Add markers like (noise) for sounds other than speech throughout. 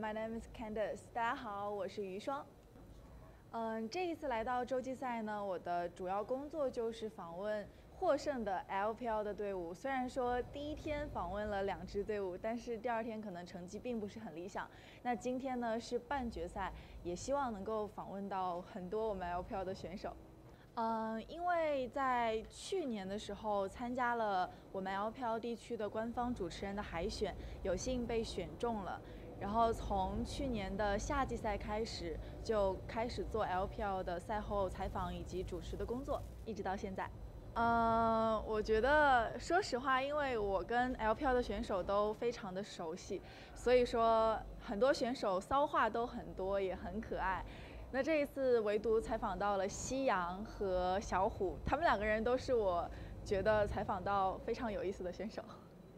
My name is Candice。大家好，我是于霜。嗯，这一次来到洲际赛呢，我的主要工作就是访问获胜的 LPL 的队伍。虽然说第一天访问了两支队伍，但是第二天可能成绩并不是很理想。那今天呢是半决赛，也希望能够访问到很多我们 LPL 的选手。嗯，因为在去年的时候参加了我们 LPL 地区的官方主持人的海选，有幸被选中了。然后从去年的夏季赛开始，就开始做 LPL 的赛后采访以及主持的工作，一直到现在。嗯，我觉得说实话，因为我跟 LPL 的选手都非常的熟悉，所以说很多选手骚话都很多，也很可爱。那这一次唯独采访到了夕阳和小虎，他们两个人都是我觉得采访到非常有意思的选手。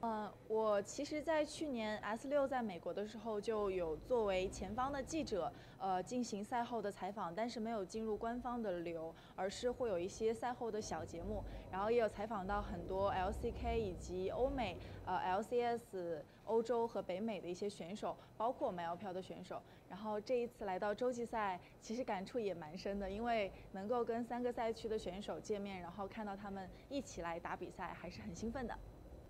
嗯，我其实，在去年 S 六在美国的时候，就有作为前方的记者，呃，进行赛后的采访，但是没有进入官方的流，而是会有一些赛后的小节目，然后也有采访到很多 LCK 以及欧美，呃，LCS 欧洲和北美的一些选手，包括我们 LPL 的选手。然后这一次来到洲际赛，其实感触也蛮深的，因为能够跟三个赛区的选手见面，然后看到他们一起来打比赛，还是很兴奋的。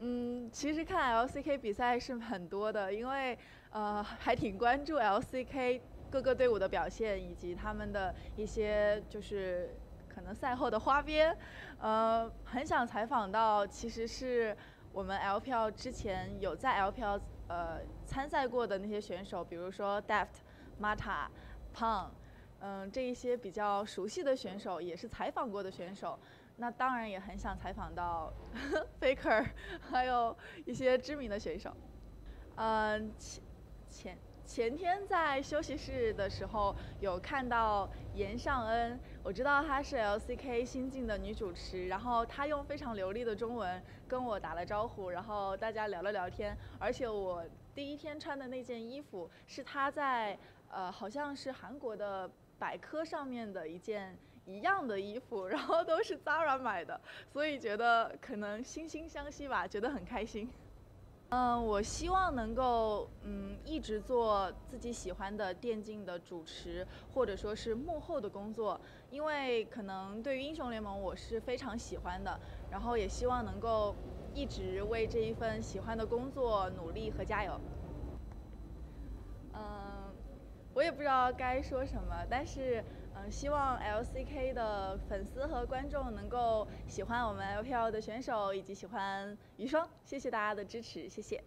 嗯，其实看 LCK 比赛是很多的，因为呃还挺关注 LCK 各个队伍的表现，以及他们的一些就是可能赛后的花边。呃，很想采访到，其实是我们 LPL 之前有在 LPL 呃参赛过的那些选手，比如说 Deft、Mata、Pang，嗯，这一些比较熟悉的选手，也是采访过的选手。那当然也很想采访到 (laughs) Faker，还有一些知名的选手。嗯，前前前天在休息室的时候有看到严尚恩，我知道她是 LCK 新晋的女主持，然后她用非常流利的中文跟我打了招呼，然后大家聊了聊天。而且我第一天穿的那件衣服是她在呃好像是韩国的百科上面的一件。一样的衣服，(laughs) 然后都是 Zara 买的，所以觉得可能惺惺相惜吧，觉得很开心。嗯，我希望能够嗯一直做自己喜欢的电竞的主持，或者说是幕后的工作，因为可能对于英雄联盟我是非常喜欢的，然后也希望能够一直为这一份喜欢的工作努力和加油。嗯，我也不知道该说什么，但是。嗯，希望 LCK 的粉丝和观众能够喜欢我们 LPL 的选手，以及喜欢余霜。谢谢大家的支持，谢谢。